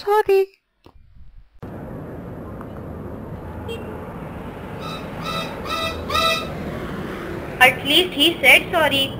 Sorry. At least he said sorry.